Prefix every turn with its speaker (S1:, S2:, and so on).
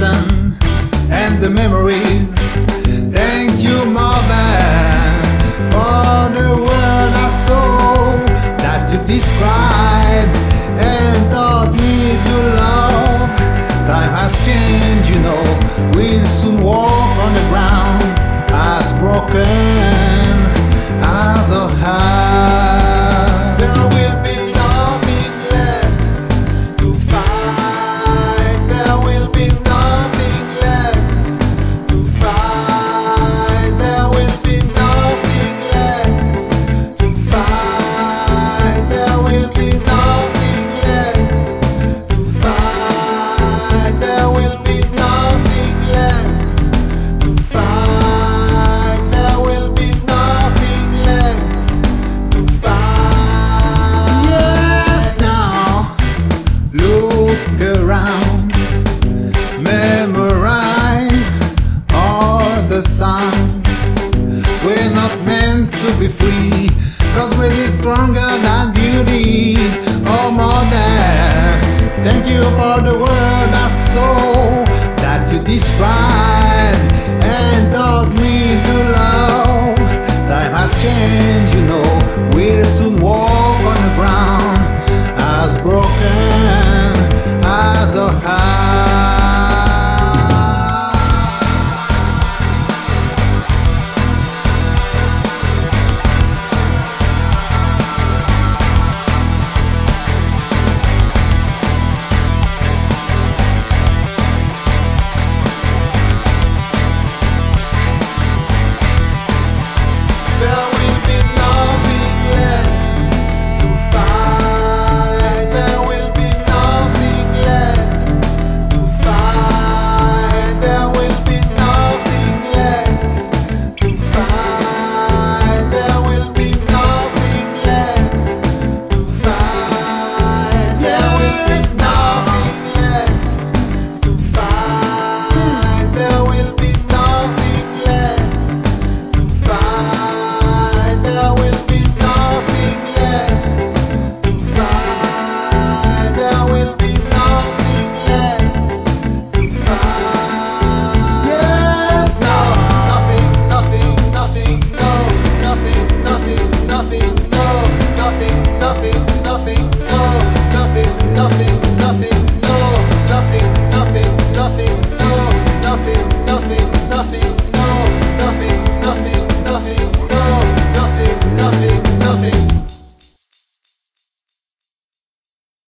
S1: sun and the memories. Thank you, mother, for the world I saw that you described meant to be free, cause we're stronger than beauty. Oh, mother, thank you for the word I saw that you described and taught me to love. Time has changed, you know, we'll soon walk on the ground as broken